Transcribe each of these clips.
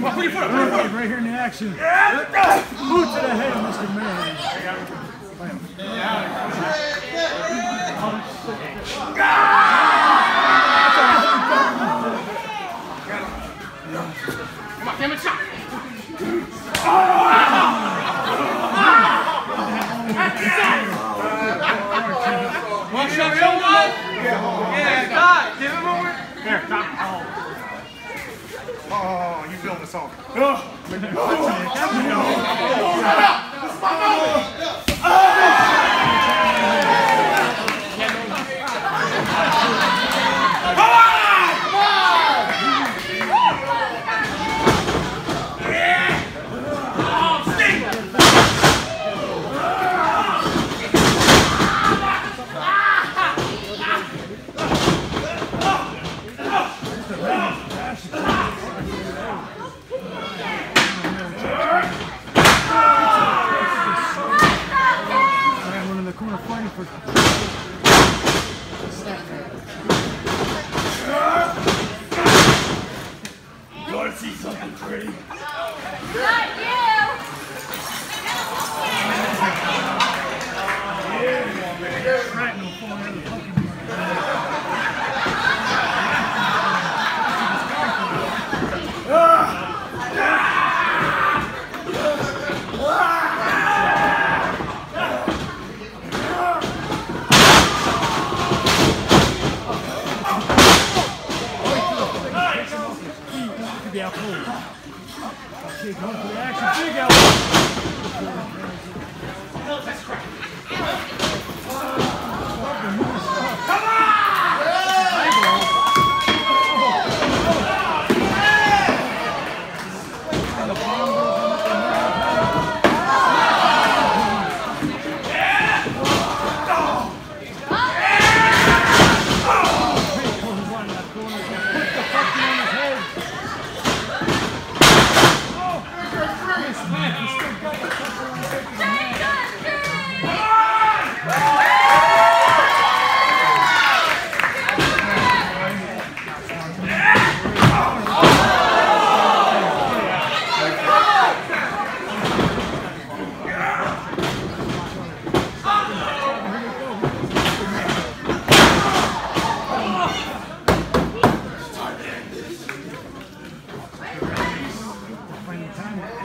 Right, right here in the action. Boot to the head, Mr. Mayhem. Come on, damn it, shot! One shot, show one! Yeah, God, give him over. There, stop. Oh, you built the song. Oh, oh, oh, oh, oh, oh, oh, oh, oh, oh, You want to see something pretty? big out pull. Okay, going for the action. Big out. Oh, that's crap.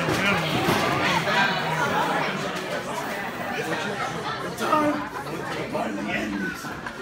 The time will finally end this.